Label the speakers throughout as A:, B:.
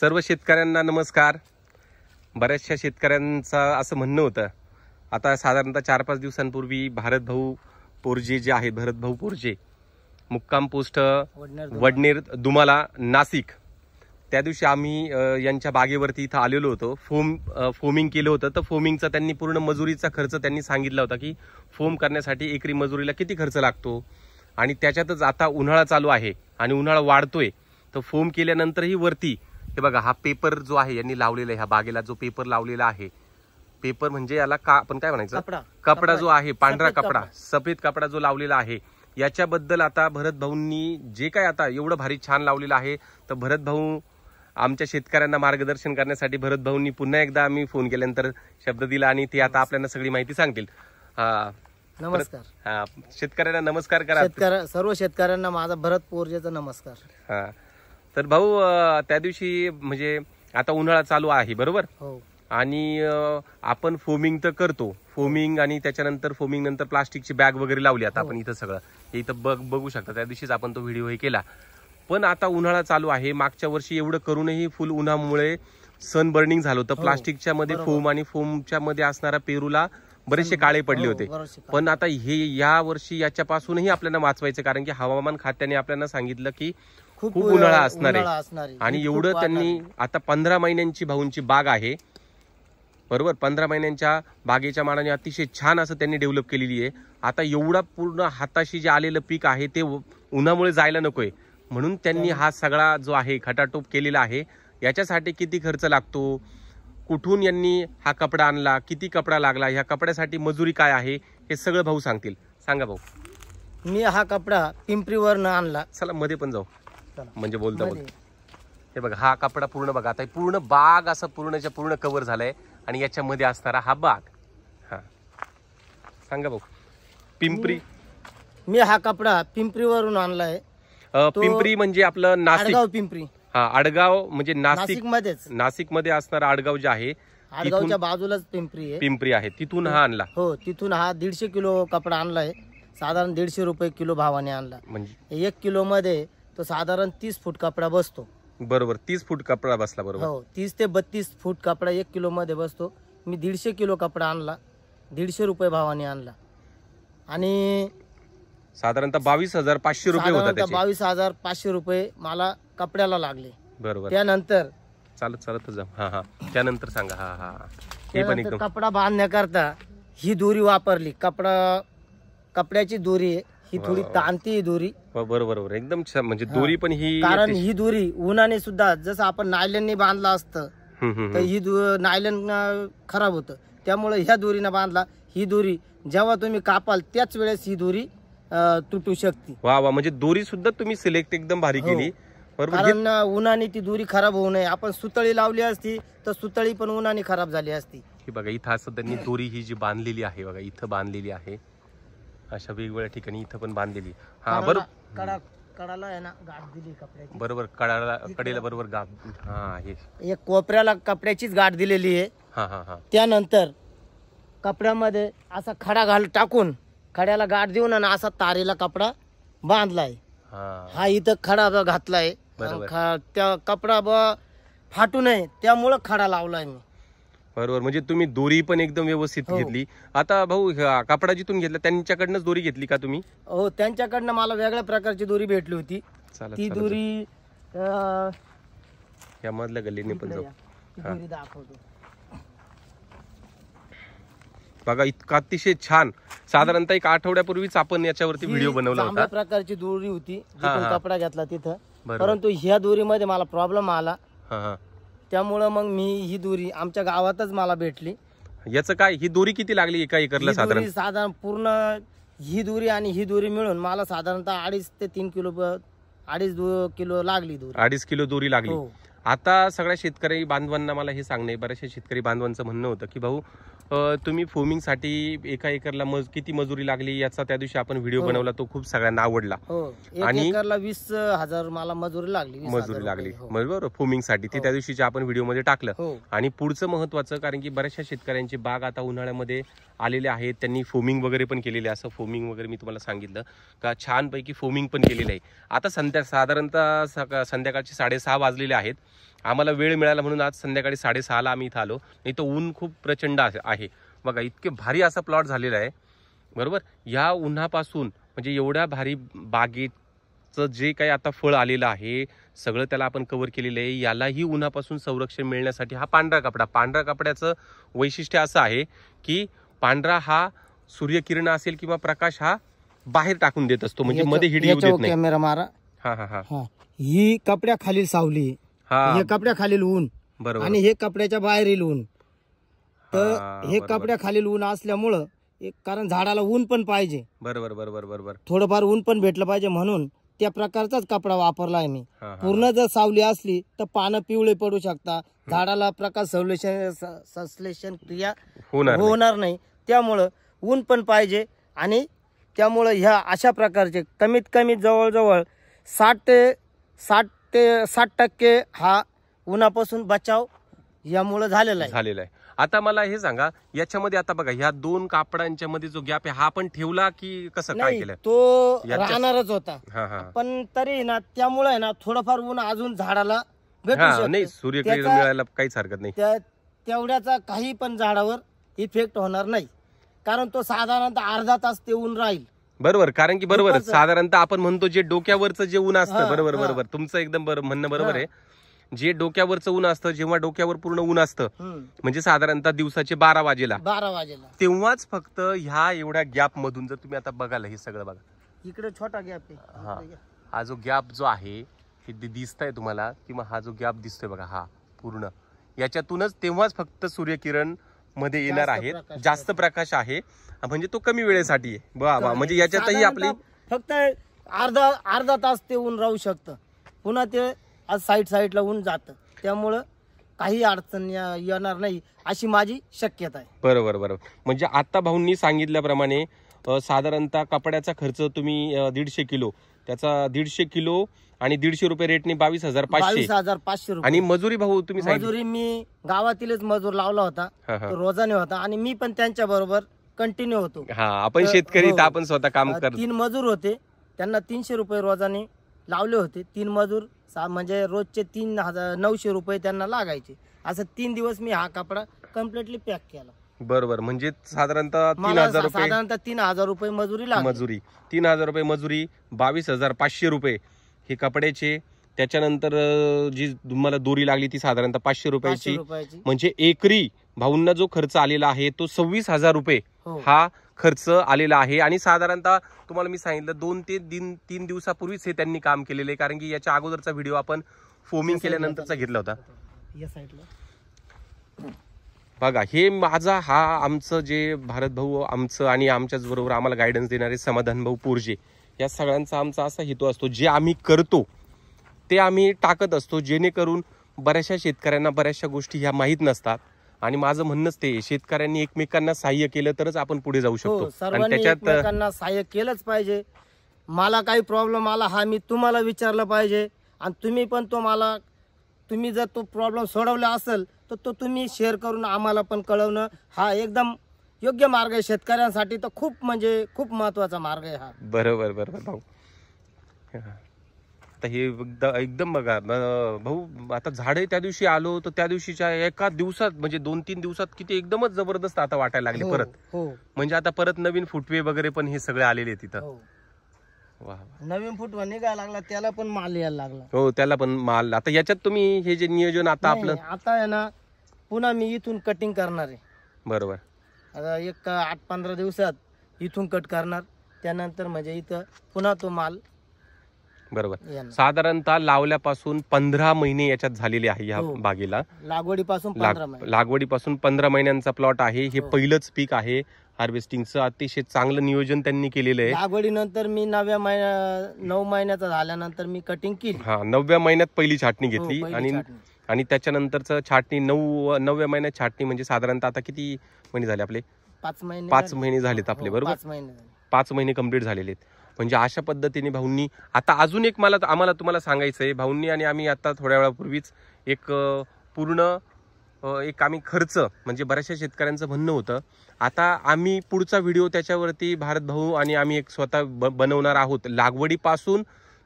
A: सर्व शेतकऱ्यांना नमस्कार. बऱ्याचशा शेतकऱ्यांचं असं म्हणणं होतं. आता साधारणतः चार पाच दिवसांपूर्वी भारत भाऊ पोरजे जे आहेत भरत भाऊ पोरजे मुक्काम पोस्ट वडनेर दुमाला. नाशिक. त्या दिवशी आम्ही यांच्या बागेवरती इथं आलेलो होतो. फोम फोमिंग केलं होतं. तर फोमिंगचा त्यांनी पूर्ण मजुरीचा खर्च त्यांनी सांगितला होता की फोम करण्यासाठी एकरी मजुरीला किती खर्च लागतो? आणि त्याच्यातच आता उन्हाळा चालू आहे आणि उन्हाळा वाढतोय. तर फोम केल्यानंतरही वरती हे बघा हा पेपर जो आहे यांनी लावलेला आहे ह्या बागेला जो पेपर लावलेला आहे पेपर म्हणजे याला का आपण काय म्हणायचं?
B: कपडा.
A: कपडा जो आहे पांढरा कपडा. सफेद कपडा जो लावलेला आहे याच्याबद्दल आता भरत भाऊंनी जे काय आता एवढं भारी छान लावलेलं आहे तर भरत भाऊ आमच्या शेतकऱ्यांना मार्गदर्शन करण्यासाठी भरत भाऊंनी पुन्हा एकदा आम्ही फोन केल्यानंतर शब्द दिला आणि ते आता आपल्याला सगळी माहिती सांगतील. हा,
B: नमस्कार.
A: हा, शेतकऱ्यांना नमस्कार करा.
B: शेतकऱ्या सर्व शेतकऱ्यांना माझा भरत पोरजेचा नमस्कार.
A: हा. तर भाऊ त्या दिवशी म्हणजे आता उन्हाळा चालू आहे बरोबर?
B: हो.
A: आणि आपण फोमिंग तर करतो. फोमिंग आणि त्याच्यानंतर फोमिंग नंतर प्लास्टिकची बॅग वगैरे लावली आता आपण इथं सगळं. हे इथं बघ बघू शकता. त्या दिवशीच आपण तो व्हिडिओ हे केला. पण आता उन्हाळा चालू आहे. मागच्या वर्षी एवढं करूनही फुल उन्हामुळे सन बर्निंग झालं होतं.
B: हो,
A: प्लास्टिकच्या मध्ये. फोम आणि फोमच्या मध्ये असणारा पेरूला बरेचसे काळे पडले
B: हो,
A: होते. पण आता हे या वर्षी याच्यापासूनही आपल्याला वाचवायचं कारण की हवामान खात्याने आपल्याला सांगितलं की खूप उन्हाळा असणार आहे. आणि एवढं त्यांनी आता पंधरा महिन्यांची भाऊंची बाग आहे. बरोबर? पंधरा महिन्यांच्या बागेच्या मानाने अतिशय छान असं त्यांनी डेव्हलप केलेली आहे. आता एवढा पूर्ण हाताशी जे आलेलं पीक आहे ते उन्हामुळे जायला नकोय. म्हणून त्यांनी हा सगळा जो आहे खटाटोप केलेला आहे. याच्यासाठी किती खर्च लागतो? कुठून यांनी हा कपडा आणला? किती कपडा लागला? ह्या कपड्यासाठी मजुरी काय आहे? हे सगळं भाऊ सांगतील. सांगा भाऊ.
B: मी हा कपडा पिंपरीवरनं आणला.
A: चला मध्ये पण जाऊ. म्हणजे बोलता. बोलता. हे बघा हा कपडा पूर्ण बघा. आता हे पूर्ण बाग असं पूर्णच्या पूर्ण कव्हर झालाय आणि याच्यामध्ये असणारा हा बाग. हा. सांगा भाऊ. पिंपरी.
B: मी हा कपडा पिंपरीवरून आणलाय. तो
A: पिंपरी म्हणजे आपलं नाशिक.
B: आडगाव पिंपरी.
A: हा आडगाव म्हणजे नाशिक.
B: नाशिक मध्येच
A: नाशिकमध्ये असणारा आडगाव जे आहे
B: आडगावच्या बाजूलाच पिंपरी आहे.
A: पिंपरी आहे. तिथून हा. आणला.
B: हो तिथून हा दीडशे किलो कपडा आणलाय. साधारण दीडशे रुपये किलो भावाने आणला.
A: म्हणजे
B: एक किलो मध्ये तो साधारण तीस फूट कपडा बसतो.
A: बरोबर तीस फूट कपडा बसला बरोबर.
B: हो तीस ते बत्तीस फूट कपडा एक किलो मध्ये बसतो. मी दीडशे किलो कपडा आणला दीडशे रुपये भावाने आणला. आणि
A: साधारणतः बावीस हजार पाचशे रुपये होता
B: साधारणतः
A: त्याचे.
B: बावीस हजार पाचशे रुपये मला कपड्याला लागले.
A: बरोबर.
B: त्यानंतर
A: चालत चालत जा. हा हा. त्यानंतर सांगा. हा हा. हे पण
B: त्यानंतर
A: एकदम
B: कपडा बांधण्याकरता ही दोरी वापरली. कपडा कपड्याची दोरी आहे. ही थोडी ताणती ही दोरी.
A: बरोबर बरोबर. एकदम छान. म्हणजे दोरी पण ही
B: कारण ही दोरी उन्हाने सुद्धा जसं आपण नायलनने बांधलं असतं तर ही नायलन खराब होतं. त्यामुळे ह्या दोरीनं बांधला. ही दोरी जेव्हा तुम्ही कापाल त्याच वेळेस ही दोरी तुटू शकते.
A: वा वा. म्हणजे दोरी सुद्धा तुम्ही सिलेक्ट एकदम भारी
B: हो.
A: केली.
B: कारण उन्हाने ती दोरी खराब होऊ नये. आपण सुतळी लावली असती तर सुतळी पण उन्हाने खराब झाली असती.
A: बघा इथं असं त्यांनी दोरी ही जी बांधलेली आहे बघा इथं बांधलेली आहे. अशा वेगवेगळ्या ठिकाणी इथं पण बांधलेली. हा बरोबर
B: कडा कडाला आहे ना गाठ दिली कपड्याची.
A: बरोबर कडाला कडेला बरोबर गा हा हे.
B: एक कोपऱ्याला कपड्याचीच गाठ दिलेली आहे.
A: हा हा हा.
B: त्यानंतर कपड्यामध्ये असा खडा घाल टाकून खड्याला गाठ देऊन आणि असा तारेला कपडा बांधलाय.
A: हा.
B: हा इथं खडा घातलाय. त्या कपडा ब फाटू नये त्यामुळं खडा लावलाय मी.
A: बरोबर. म्हणजे तुम्ही दोरी पण एकदम व्यवस्थित
B: हो.
A: घेतली. आता भाऊ कपडा जिथून घेतला त्यांच्याकडनंच दोरी घेतली का तुम्ही?
B: हो त्यांच्याकडनं मला वेगळ्या प्रकारची दोरी भेटली होती.
A: चालत
B: ती
A: चालत.
B: दोरी अं.
A: या मधल्या गल्लीने पण जाऊ.
B: या. ती दोरी दाखवतो.
A: बघा इतका अतिशय छान. साधारणतः एक आठवड्यापूर्वीच आपण याच्यावरती व्हिडिओ बनवला
B: चांगल्या
A: होता.
B: प्रकारची दोरी होती जिथून
A: हा.
B: कपडा घेतला तिथं.
A: बरोबर.
B: परंतु ह्या दोरीमध्ये मला प्रॉब्लेम आला.
A: हा हा.
B: त्यामुळं मग मी ही दोरी आमच्या गावातच मला भेटली.
A: याचं काय ही दोरी किती लागली एका एकरला
B: ही
A: साधारण?
B: दोरी साधारण पूर्ण ही दोरी आणि ही दोरी मिळून मला साधारणतः अडीच ते तीन किलो ब- अडीच दो- किलो लागली दोरी.
A: अडीच किलो दोरी लागली.
B: हो.
A: आता सगळ्या शेतकरी बांधवांना मला हे सांगणे बऱ्याचशा शेतकरी बांधवांचं म्हणणं होतं की भाऊ तुम्ही फोमिंगसाठी एका एकरला मज किती मजुरी लागली याचा त्या दिवशी आपण व्हिडिओ
B: हो.
A: बनवला तो खूप सगळ्यांना आवडला
B: हो एक
A: आणि-
B: एकरला वीस हजार मला मजुरी लागली
A: मजुरी लागली.
B: हो.
A: बरोबर फोमिंगसाठी ते. त्या दिवशीच्या आपण व्हिडिओमध्ये टाकलं आणि पुढचं महत्वाचं कारण की बऱ्याचशा शेतकऱ्यांची बाग आता उन्हाळ्यामध्ये आलेले आहेत. त्यांनी फोमिंग वगैरे पण केलेले असं फोमिंग वगैरे मी तुम्हाला सांगितलं. का छानपैकी फोमिंग पण केलेलं आहे. आता संध्या साधारणतः सका- संध्याकाळचे साडेसहा वाजलेले आहेत. आम्हाला वेळ मिळाला म्हणून आज संध्याकाळी साडेसहाला आम्ही इथं आलो. नाही तर ऊन खूप प्रचंड आहे- आहे. बघा इतके भारी असा प्लॉट झालेला आहे. बरोबर? या उन्हापासून म्हणजे एवढ्या भारी बागेचं जे काही आता फळ आलेलं आहे सगळं त्याला आपण कव्हर केलेलं आहे. यालाही उन्हापासून संरक्षण मिळण्यासाठी हा पांढरा कपडा. पांढरा कपड्याचं वैशिष्ट्य असं आहे की पांढरा हा सूर्यकिरण असेल किंवा प्रकाश हा बाहेर टाकून देत असतो. म्हणजे मध्ये हिट येऊ देत नाही.
B: कॅमेरा मारा.
A: हा हा हा.
B: हा. ही कपड्याखालील सावली.
A: हा.
B: हे कपड्याखालील ऊन.
A: बरोबर.
B: आणि हे कपड्याच्या बाहेरील ऊन. तर
A: हा, बरोबर.
B: कपड्याखालील ऊन असल्यामुळं एक कारण झाडाला ऊन पण पाहिजे.
A: बरोबर बरोबर बरोबर.
B: थोडंफार ऊन पण भेटलं पाहिजे म्हणून त्या प्रकारचाच कपडा वापरला आहे मी. पूर्ण जर सावली असली तर पानं पिवळे पडू शकता. झाडाला प्रकाश संश्लेषण संश्लेषण क्रिया
A: होणार नाही.
B: त्यामुळं ऊन पण पाहिजे आणि त्यामुळं ह्या अशा प्रकारचे कमीत कमी जवळजवळ साठ ते साठ ते साठ टक्के हा उन्हापासून बचाव यामुळं झालेला आहे.
A: झालेला आहे. आता मला हे सांगा याच्यामध्ये आता बघा ह्या दोन कापडांच्या मध्ये जो गॅप आहे हा आपण ठेवला की कसं काय
B: नाही
A: केलं?
B: तो राहणारच होता. पण तरी ना त्यामुळे आहे ना थोडंफार ऊन अजून झाडाला भेटू.
A: नाही सूर्यकिरण मिळायला काहीच हरकत नाही.
B: त्या तेवढ्याचा काही पण झाडावर इफेक्ट होणार नाही. कारण तो साधारणतः अर्धा तास ते ऊन राहील.
A: बरोबर कारण की बरोबर
B: दुपारचं-
A: साधारणतः आपण म्हणतो जे डोक्यावरचं जे ऊन असतं बरोबर
B: हा.
A: बरोबर. तुमचं एकदम बरं म्हणणं बरोबर
B: हा.
A: आहे. जे डोक्यावरचं ऊन असतं जेव्हा डोक्यावर पूर्ण ऊन असतं
B: हम्म.
A: म्हणजे साधारणतः दिवसाचे बारा वाजेला.
B: बारा वाजेला.
A: तेव्हाच फक्त ह्या एवढ्या गॅप मधून जर तुम्ही आता बघाल हे सगळं बघा.
B: इकडे छोटा गॅप
A: हा.
B: आहे
A: हा जो गॅप जो आहे हे दि- दिसतंय तुम्हाला किंवा हा जो गॅप दिसतोय बघा हा पूर्ण. याच्यातूनच तेव्हाच फक्त सूर्यकिरण मध्ये येणार आहेत. जास्त प्रकाश आहे. म्हणजे तो कमी वेळेसाठी आहे. वा वा. म्हणजे याच्यातही आपली
B: फक्त अर्धा अर्धा तास ते ऊन राहू शकतं. पुन्हा ते आज साईड साईडला ऊन जातं. त्यामुळं काही अडचण येणार नाही अशी माझी शक्यता आहे.
A: बरोबर बरोबर. म्हणजे आता भाऊंनी सांगितल्याप्रमाणे साधारणतः कपड्याचा खर्च तुम्ही दीडशे किलो. त्याचा दीडशे किलो आणि दीडशे रुपये रेटने बावीस हजार पाचशे.
B: बावीस हजार पाचशे रुपये.
A: आणि मजुरी भाऊ तुम्ही सांगितलं.
B: मजुरी मी गावातीलच मजूर लावला होता.
A: हा, हा.
B: तो रोजाने होता आणि मी पण त्यांच्या बरोबर कंटिन्यू होतो.
A: हा आपण
B: तर-
A: शेतकरी
B: हो.
A: तर आपण स्वतः काम
B: अ,
A: करतो.
B: तीन मजूर होते. त्यांना तीनशे रुपये रोजाने लावले होते. तीन मजूर सा- म्हणजे रोजचे तीन हजार नऊशे रुपये त्यांना लागायचे. असं तीन दिवस मी हा कपडा कम्प्लिटली पॅक केला.
A: बरोबर. म्हणजे साधारणतः तीन
B: मला
A: हजार
B: सा-
A: रुपये
B: साधारणतः तीन हजार रुपये मजुरी
A: मजुरी. तीन हजार रुपये मजुरी बावीस हजार पाचशे रुपये हे कपड्याचे. त्याच्यानंतर अ, जी तुम्हाला दोरी लागली ती साधारणतः पाचशे
B: पाचशे
A: रुपयाची.
B: रुपयाची.
A: म्हणजे एकरी भाऊंना जो खर्च आलेला आहे तो सव्वीस हजार रुपये
B: हो.
A: हा खर्च आलेला आहे. आणि साधारणतः तुम्हाला मी सांगितलं दोन ते तीन तीन दिवसापूर्वीच हे त्यांनी काम केलेलं आहे. कारण की याच्या अगोदरचा व्हिडिओ आपण फोमिंग केल्यानंतरचा घेतला होता.
B: या साईडला
A: बघा हे माझा हा आमचं जे भारत भाऊ आमचं आणि आमच्याच बरोबर आम्हाला गायडन्स देणारे समाधान भाऊ पोरजे या सगळ्यांचा आमचा असा हेतू असतो जे आम्ही करतो ते आम्ही टाकत असतो जेणेकरून बऱ्याचशा शेतकऱ्यांना बऱ्याचशा गोष्टी ह्या माहीत नसतात. आणि माझं म्हणणंच ते शेतकऱ्यांनी एकमेकांना सहाय्य केलं तरच आपण पुढे जाऊ
B: हो
A: शकतो. आणि त्याच्यात
B: सहाय्य केलंच पाहिजे. मला काही प्रॉब्लेम आला हा मी तुम्हाला विचारलं पाहिजे. आणि तुम्ही पण तो मला तुम्ही जर तो प्रॉब्लेम सोडवला असेल तर तो तुम्ही शेअर करून आम्हाला पण कळवणं हा एकदम योग्य मार्ग आहे. शेतकऱ्यांसाठी तर खूप म्हणजे खूप महत्त्वाचा मार्ग आहे हा.
A: बरोबर बरोबर. भाऊ. आता हे एकदा- एकदम बघा भाऊ आता झाडे त्या दिवशी आलो तर त्या दिवशीच्या एका दिवसात म्हणजे दोन तीन दिवसात किती एकदमच जबरदस्त आता वाटायला लागले
B: हो,
A: परत.
B: हो.
A: म्हणजे आता परत नवीन फुटवे वगैरे पण हे सगळे आलेले तिथं.
B: हो. नवीन फुटवा निघायला लागला त्याला पण माल यायला लागला.
A: हो त्याला पण माल. आता याच्यात तुम्ही हे जे नियोजन आता
B: नाही,
A: आपलं
B: आता आहे ना पुन्हा मी इथून कटिंग करणार आहे.
A: बरोबर.
B: आता एक आठ पंधरा दिवसात इथून कट करणार. त्यानंतर म्हणजे इथं पुन्हा तो माल
A: बरोबर साधारणतः लावल्यापासून पंधरा महिने याच्यात झालेले आहे या
B: हो.
A: बागेला
B: लागवडीपासून
A: लाग- लागवडीपासून पंधरा महिन्यांचा प्लॉट आहे हे
B: हो.
A: पहिलंच पीक आहे हार्वेस्टिंगचं अतिशय चांगलं नियोजन त्यांनी केलेलं आहे
B: लागवडीनंतर मी नव्या महिन्या नऊ महिन्याचा झाल्यानंतर मी कटिंग केली
A: हा नवव्या महिन्यात पहिली छाटणी
B: हो,
A: घेतली आणि. आणि त्याच्यानंतरचं छाटणी नऊ नवव्या महिन्यात छाटणी म्हणजे साधारणतः आता किती महिने झाले आपले
B: पाच महिने
A: पाच. महिने झालेत आपले, बरोबर?
B: पाच महिने झाले.
A: पाच महिने कंप्लीट झालेले आहेत म्हणजे अशा पद्धतीने भाऊंनी आता अजून एक मला आम्हाला तुम्हाला सांगायचं आहे भाऊंनी आणि आम्ही आता थोड्या वेळापूर्वीच एक पूर्ण एक आम्ही खर्च म्हणजे बऱ्याचशा शेतकऱ्यांचं म्हणणं होतं. आता आम्ही पुढचा व्हिडिओ त्याच्यावरती भारत भाऊ आणि आम्ही एक स्वतः ब- बनवणार आहोत. लागवडीपासून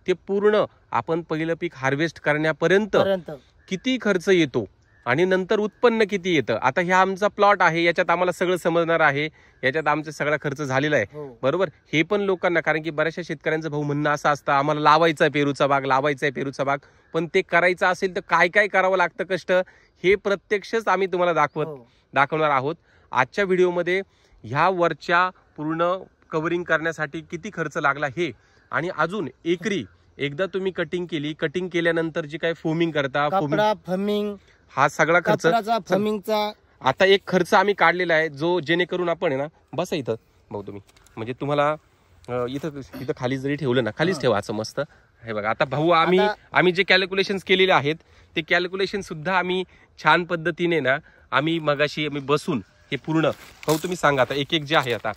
A: ते पूर्ण आपण पहिलं पीक हार्वेस्ट करण्यापर्यंत
B: पर्यंत.
A: किती खर्च येतो? आणि नंतर उत्पन्न किती येतं? आता ह्या आमचा प्लॉट आहे याच्यात आम्हाला सगळं समजणार आहे याच्यात आमचा सगळा खर्च झालेला आहे.
B: हो.
A: बरोबर? हे पण लोकांना कारण की बऱ्याचशा शेतकऱ्यांचं भाऊ म्हणणं असं असतं आम्हाला लावायचा आहे पेरूचा बाग लावायचा आहे पेरूचा बाग पण ते करायचं असेल तर काय काय करावं लागतं कष्ट? हे प्रत्यक्षच आम्ही तुम्हाला दाखवत
B: हो.
A: दाखवणार आहोत. आजच्या व्हिडिओमध्ये ह्या वरच्या पूर्ण कव्हरिंग करण्यासाठी किती खर्च लागला हे? आणि अजून एकरी एकदा तुम्ही कटिंग केली कटिंग केल्यानंतर जे काय फोमिंग करता फमिंग हा सगळा खर्च
B: फमिंगचा
A: आता एक खर्च आम्ही काढलेला आहे जो जेणेकरून आपण आहे ना बसा इथं. भाऊ तुम्ही. म्हणजे तुम्हाला इथं इथं खाली जरी ठेवलं ना खालीच ठेवा असं मस्त. हे बघा आता भाऊ आम्ही आम्ही जे कॅल्क्युलेशन केलेले आहेत ते कॅल्क्युलेशन सुद्धा आम्ही छान पद्धतीने ना आम्ही मगाशी आम्ही बसून हे पूर्ण भाऊ तुम्ही सांगा आता एक एक जे आहे आता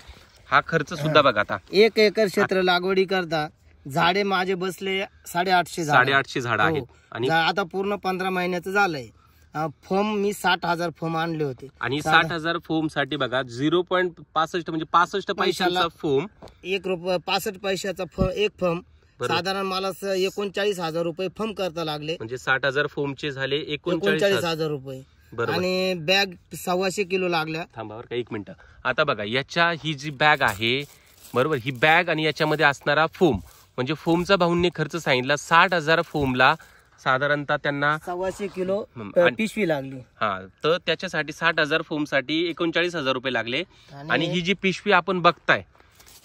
A: हा खर्च सुद्धा बघा आता.
B: एक एकर क्षेत्र लागवडी करता झाडे माझे बसले साडेआठशे.
A: साडेआठशे झाडं
B: हो.
A: आहेत. आणि
B: आता पूर्ण पंधरा महिन्याचं झालंय. फॉर्म मी साठ हजार फॉर्म आणले होते.
A: आणि साठ हजार फोमसाठी बघा झिरो पॉईंट पासष्ट म्हणजे पासष्ट
B: पैशाला-
A: फोम.
B: एक रुपये पासष्ट पैशाचा फ- एक फर्म. साधारण मला स- एकोणचाळीस हजार रुपये फर्म करता लागले.
A: म्हणजे साठ हजार फोमचे झाले एकोणचाळीस
B: एकोणचाळीस
A: हजार.
B: हजार रुपये.
A: बरोबर.
B: आणि बॅग सव्वाशे किलो लागल्या.
A: थांबावर का एक मिनिट. आता बघा याच्या ही जी बॅग आहे बरोबर ही बॅग आणि याच्यामध्ये असणारा फोम. म्हणजे फोमचा भाऊंनी खर्च सांगितला साठ हजार फोमला साधारणतः त्यांना
B: सव्वाशे किलो पिशवी लागली.
A: हा तर त्याच्यासाठी साठ हजार फोमसाठी एकोणचाळीस हजार रुपये लागले.
B: आणि-
A: ही जी पिशवी आपण बघताय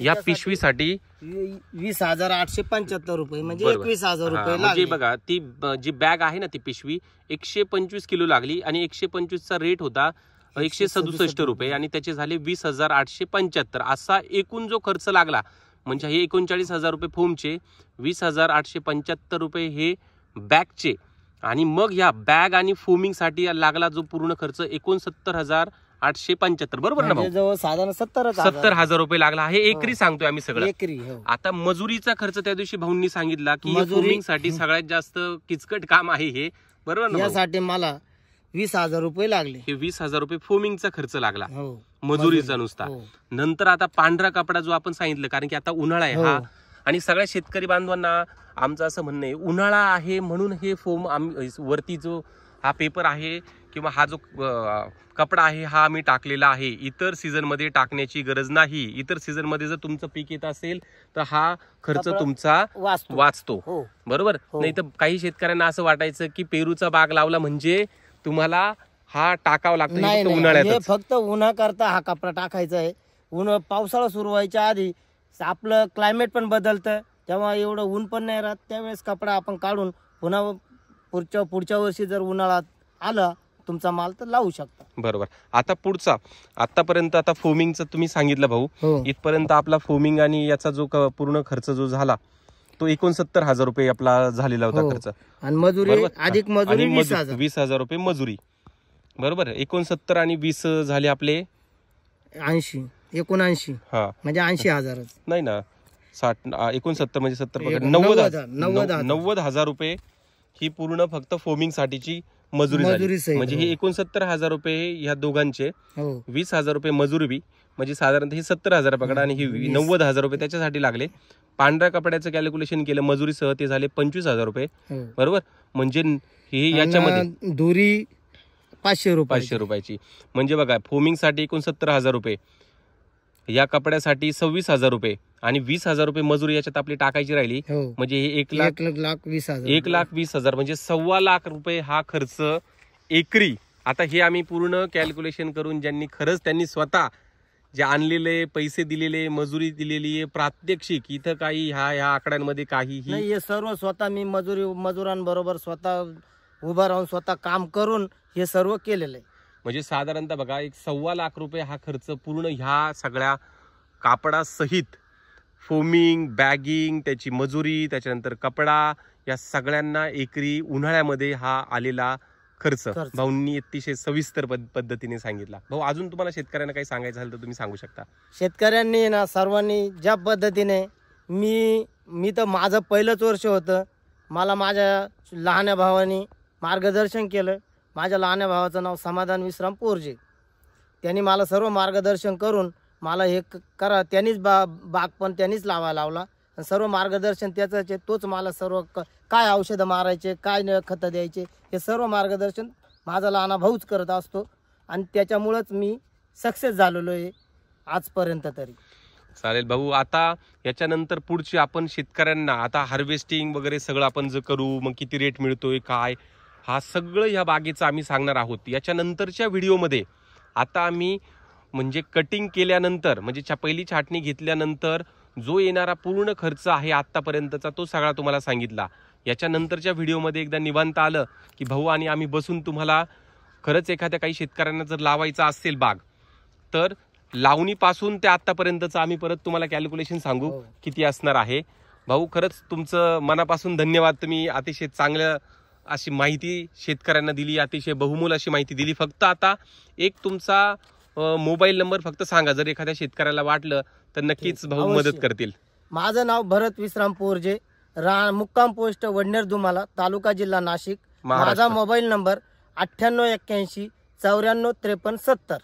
A: या पिशवीसाठी
B: वीस हजार आठशे पंच्याहत्तर रुपये म्हणजे. एकवीस हजार रुपये
A: म्हणजे बघा ती जी बॅग आहे ना ती पिशवी एकशे पंचवीस किलो लागली आणि एकशे पंचवीसचा रेट होता एकशे सदुसष्ट रुपये. आणि त्याचे झाले वीस हजार आठशे पंच्याहत्तर. असा एकूण जो खर्च लागला म्हणजे हे एकोणचाळीस हजार रुपये फोमचे वीस हजार आठशे पंच्याहत्तर रुपये हे बॅगचे. आणि मग ह्या बॅग आणि फोमिंगसाठी लागला जो पूर्ण खर्च एकोणसत्तर हजार आठशे पंच्याहत्तर. बरोबर ना
B: म्हणजे
A: भाऊ
B: जवळ साधारण सत्तर
A: सत्तर हजार रुपये लागला. हे एकरी सांगतोय आम्ही सगळं.
B: एकरी हो.
A: आता मजुरीचा खर्च त्या दिवशी भाऊंनी सांगितला की
B: मजुरी-
A: फोमिंगसाठी सगळ्यात जास्त किचकट काम आहे हे. बरोबर ना?
B: यासाठी मला वीस हजार रुपये लागले.
A: हे वीस हजार रुपये फोमिंगचा खर्च लागला.
B: हो.
A: मजुरीचा नुसता.
B: हो.
A: नंतर आता पांढरा कपडा जो आपण सांगितलं कारण की आता उन्हाळा आहे
B: हो.
A: आणि सगळ्या शेतकरी बांधवांना आमचं असं म्हणणं आहे उन्हाळा आहे म्हणून हे फोम आम्ही वरती जो हा पेपर आहे किंवा हा जो कपडा आहे हा आम्ही टाकलेला आहे. इतर सीझनमध्ये टाकण्याची गरज नाही. इतर सीझनमध्ये जर तुमचं पीक येत असेल तर हा खर्च तुमचा
B: वाचतो. हो.
A: बरोबर?
B: हो.
A: नाही तर काही शेतकऱ्यांना असं वाटायचं की पेरूचा बाग लावला म्हणजे तुम्हाला हा टाकावा लागतो. उन्हाळ्यातच.
B: फक्त उन्हा करता हा कपडा टाकायचा आहे. उन्हा पावसाळा सुरू व्हायच्या आधी आपलं क्लायमेट पण बदलतं. तेव्हा एवढं ऊन पण नाही राहत त्यावेळेस कपडा आपण काढून पुन्हा पुढच्या पुढच्या वर्षी जर उन्हाळ्यात आला तुमचा माल तर लावू शकता.
A: बरोबर. आता पुढचा आतापर्यंत आता फोमिंगचं तुम्ही सांगितलं भाऊ.
B: हो.
A: इथपर्यंत आपला फोमिंग आणि याचा जो पूर्ण खर्च जो झाला तो एकोणसत्तर हजार रुपये आपला झालेला होता
B: हो.
A: खर्च.
B: आणि मजुरी? अधिक मजुरी वीस हजार
A: रुपये मजुरी. बरोबर? एकोणसत्तर आणि वीस झाले आपले
B: ऐंशी. एकोणऐंशी.
A: हा.
B: म्हणजे ऐंशी हजारच.
A: नाही ना. साठ एकोणसत्तर म्हणजे सत्तर.
B: नव्वद
A: नव्वद
B: हजार, नव्वद
A: नव्वद
B: हजार.
A: रुपये ही पूर्ण फक्त फोमिंग साठीची मजुरी झाली. म्हणजे हे.
B: हो.
A: एकोणसत्तर हजार रुपये ह्या दोघांचे
B: हो.
A: वीस हजार रुपये मजुरी बी म्हणजे साधारणतः हे सत्तर हजार पकडा आणि ही. नव्वद हजार रुपये त्याच्यासाठी लागले. पांढऱ्या कपड्याचं कॅल्क्युलेशन केलं मजुरीसह ते झाले पंचवीस हजार रुपये.
B: हो.
A: बरोबर? म्हणजे हे याच्यामध्ये
B: दुरी पाचशे रुपये
A: पाचशे रुपयाची. म्हणजे बघा फोमिंगसाठी एकोणसत्तर हजार रुपये. या कपड्यासाठी सव्वीस हजार रुपये आणि वीस हजार रुपये मजुरी याच्यात आपली टाकायची राहिली.
B: हो.
A: म्हणजे हे एक लाख
B: लाख वीस हजार
A: एक लाख वीस हजार म्हणजे सव्वा लाख रुपये हा खर्च एकरी. आता हे आम्ही पूर्ण कॅल्क्युलेशन करून ज्यांनी खरंच त्यांनी स्वतः जे आणलेले पैसे दिलेले मजुरी दिलेली आहे प्रात्यक्षिक इथं काही ह्या ह्या आकड्यांमध्ये काहीही
B: नाही हे सर्व स्वतः मी मजुरी मजुरांबरोबर स्वतः उभा राहून स्वतः काम करून हे सर्व केलेलं आहे.
A: म्हणजे साधारणतः बघा एक सव्वा लाख रुपये हा खर्च पूर्ण ह्या सगळ्या कापडासहित फोमिंग बॅगिंग त्याची मजुरी त्याच्यानंतर कपडा या सगळ्यांना एकरी उन्हाळ्यामध्ये हा आलेला खर्च. भाऊंनी अतिशय सविस्तर पद- पद्धतीने सांगितला. भाऊ अजून तुम्हाला शेतकऱ्यांना काही सांगायचं झालं तर तुम्ही सांगू शकता.
B: शेतकऱ्यांनी ना सर्वांनी ज्या पद्धतीने मी मी तर माझं पहिलंच वर्ष होतं. मला माझ्या लहान्या भावानी मार्गदर्शन केलं. माझ्या लहान्या भावाचं नाव समाधान विश्राम पोरजे. त्यांनी मला सर्व मार्गदर्शन करून मला हे क- करा त्यांनीच बा बाग पण त्यांनीच लावा लावला. आणि सर्व मार्गदर्शन त्याचंच आहे तोच मला सर्व क- काय औषधं मारायचे काय न खतं द्यायचे हे सर्व मार्गदर्शन माझा लहाना भाऊच करत असतो. आणि त्याच्यामुळंच मी सक्सेस झालेलो आहे आजपर्यंत तरी.
A: चालेल भाऊ आता याच्यानंतर पुढची आपण शेतकऱ्यांना आता हार्वेस्टिंग वगैरे सगळं आपण जर करू मग किती रेट मिळतोय काय? हा सगळं ह्या बागेचं आम्ही सांगणार आहोत. याच्यानंतरच्या व्हिडिओमध्ये आता आम्ही म्हणजे कटिंग केल्यानंतर म्हणजे छा- पहिली छाटणी घेतल्यानंतर जो येणारा पूर्ण खर्च आहे आत्तापर्यंतचा तो सगळा तुम्हाला सांगितला. याच्यानंतरच्या व्हिडिओमध्ये एकदा निवांत आलं की भाऊ आणि आम्ही बसून तुम्हाला खरंच एखाद्या काही शेतकऱ्यांना जर लावायचा असेल बाग तर लावणीपासून ते आतापर्यंतचं आम्ही परत तुम्हाला कॅल्क्युलेशन सांगू
B: हो.
A: किती असणार आहे. भाऊ खरंच तुमचं मनापासून धन्यवाद. तुम्ही अतिशय चांगलं अशी माहिती शेतकऱ्यांना दिली अतिशय बहुमूल अशी माहिती दिली. फक्त आता एक तुमचा मोबाईल नंबर फक्त सांगा. जर एखाद्या शेतकऱ्याला वाटलं तर नक्कीच. भाऊ. मदत करतील.
B: माझं नाव भरत विश्राम पोरजे. रा मुक्काम पोस्ट वडनेर दुमाला तालुका जिल्हा नाशिक. माझा मोबाईल नंबर अठ्ठ्याण्णव एक्क्याऐंशी चौऱ्याण्णव त्रेपन्न सत्तर.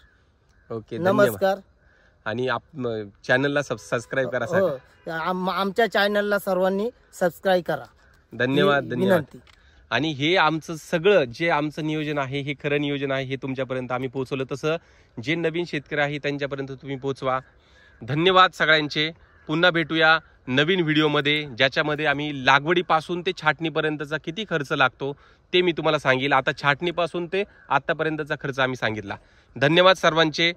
A: ओके
B: नमस्कार.
A: आणि चॅनलला सबस्क्राईब करा
B: हो आम- आमच्या चॅनलला सर्वांनी सबस्क्राईब करा.
A: धन्यवाद धन्यवाद. आणि हे आमचं सगळं जे आमचं नियोजन आहे हे खरं नियोजन आहे हे तुमच्यापर्यंत आम्ही पोहोचवलं. तसं जे नवीन शेतकरी आहे त्यांच्यापर्यंत तुम्ही पोहोचवा. धन्यवाद सगळ्यांचे. पुन्हा भेटूया नवीन व्हिडिओमध्ये ज्याच्यामध्ये आम्ही लागवडीपासून ते छाटणीपर्यंतचा किती खर्च लागतो ते मी तुम्हाला सांगेल. आता छाटणीपासून ते आत्तापर्यंतचा खर्च आम्ही सांगितला. धन्यवाद सर्वांचे.